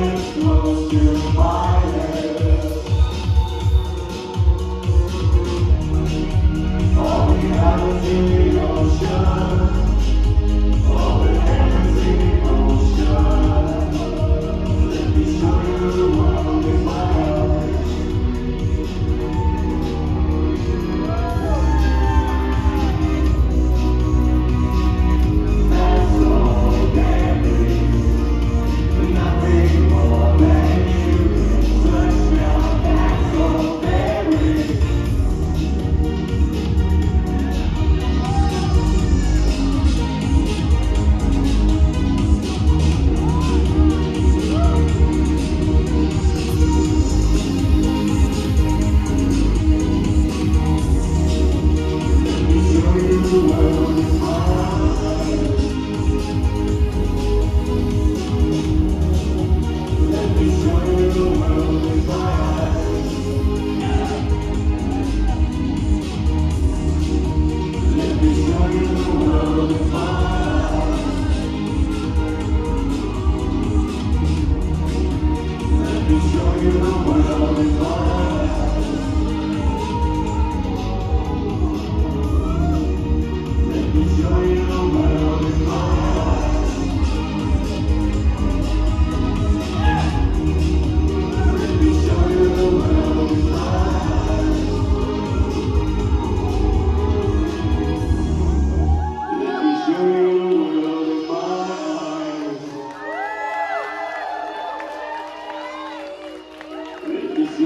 All we have is the ocean.